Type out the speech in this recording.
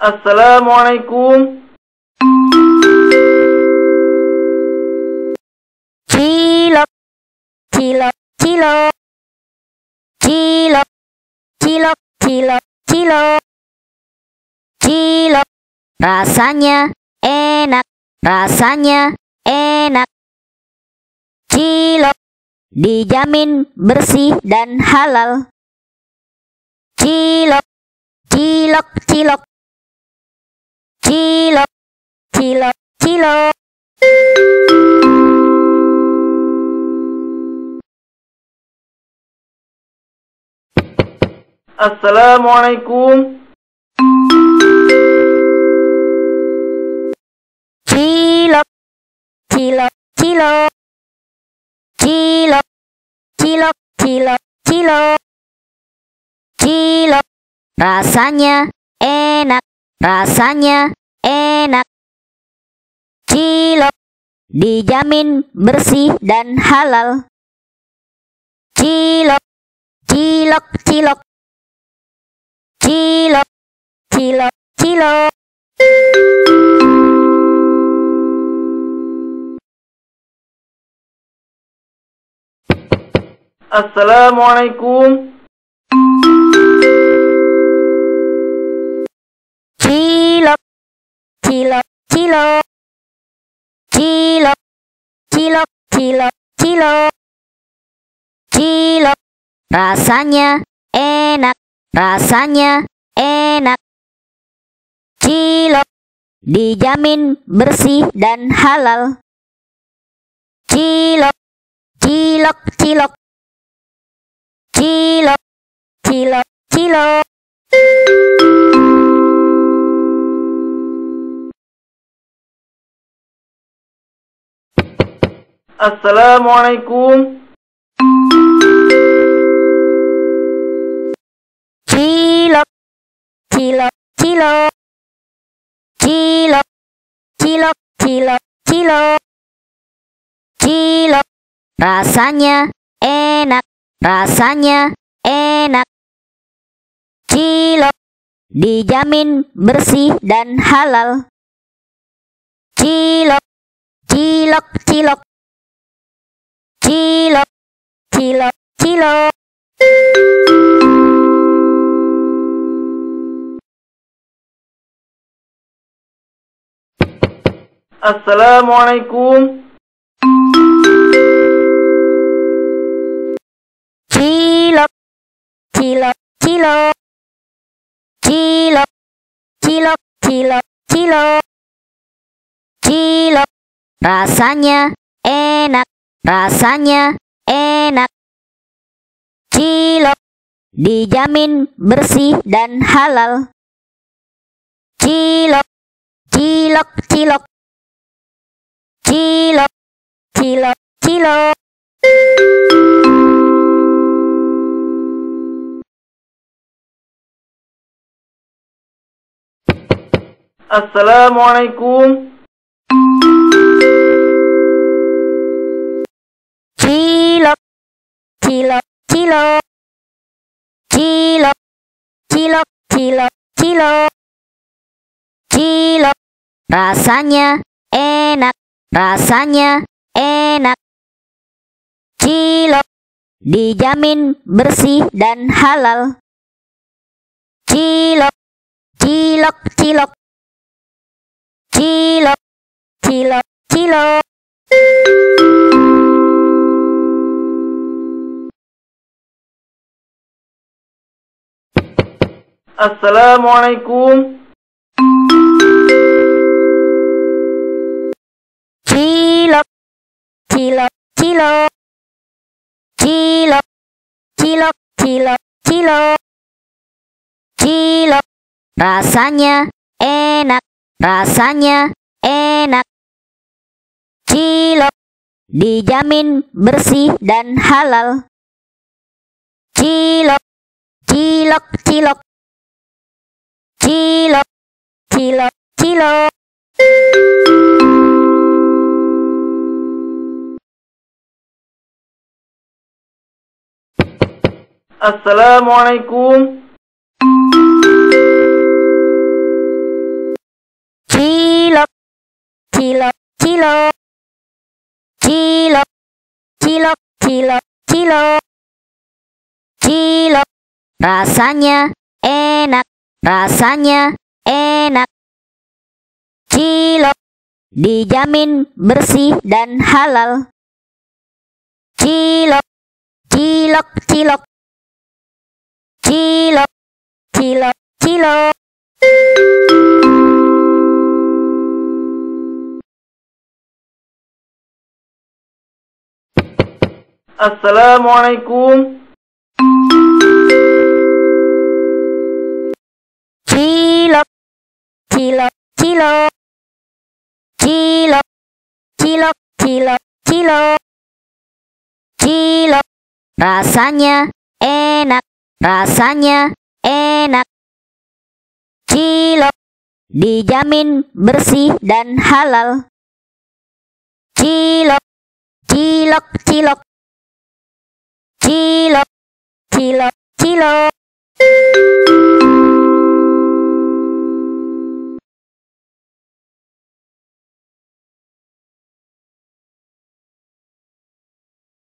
Assalamualaikum. Cilok, cilok, cilok. Cilok, cilok, cilok, cilok. Cilok, rasanya enak, rasanya enak. Cilok, dijamin bersih dan halal. Cilok, cilok, cilok. Cilok, cilok, cilok. Assalamualaikum. Cilok, cilok, cilok. Cilok, cilok, cilok, cilok. Cilok, rasanya enak, rasanya enak. Cilok, dijamin bersih dan halal. Cilok, cilok, cilok. Cilok, cilok, cilok. Assalamualaikum. Cilok, cilok. Cilok, cilok, cilok, cilok. Rasanya enak, rasanya enak. Cilok, dijamin bersih dan halal. Cilok, cilok, cilok. Cilok, cilok, cilok. Assalamualaikum. Cilok, cilok, cilok. Cilok, cilok, cilok, cilok. Cilok, rasanya enak, rasanya enak. Cilok, dijamin bersih dan halal. Cilok, cilok, cilok. Cilok, cilok, cilok. Assalamualaikum. Cilok, cilok, cilok. Cilok, cilok, cilok, cilok. Cilok, rasanya enak, rasanya enak. Cilok, dijamin bersih dan halal. Cilok, cilok, cilok. Cilok, cilok, cilok. Assalamualaikum. Cilok, cilok, cilok. Cilok, cilok, cilok, cilok. Cilok, rasanya enak, rasanya enak. Cilok, dijamin bersih dan halal. Cilok, cilok, cilok. Cilok, cilok, cilok. Assalamualaikum. Cilok, cilok, cilok. Cilok, cilok, cilok, cilok. Cilok, rasanya enak, rasanya enak. Cilok, dijamin bersih dan halal. Cilok, cilok, cilok. Cilok, cilok, cilok. Assalamualaikum. Cilok, cilok, cilok. Cilok, cilok, cilok, cilok. Cilok, rasanya enak rasanya enak. Cilok dijamin bersih dan halal. Cilok, cilok, cilok, cilok, cilok, cilok. Assalamualaikum. Cilok, cilok, cilok, cilok, cilok, cilok. Rasanya enak, rasanya enak. Cilok dijamin bersih dan halal. Cilok, cilok, cilok, cilok, cilok, cilok.